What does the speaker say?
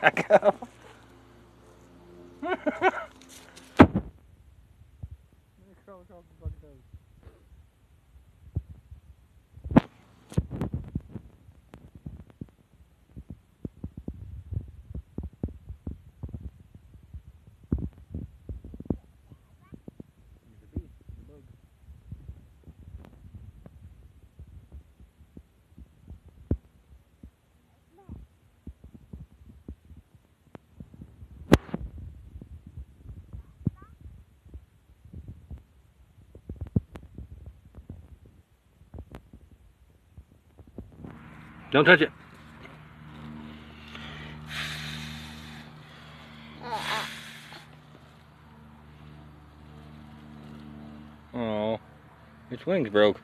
go. Don't touch it. Oh, its wings broke.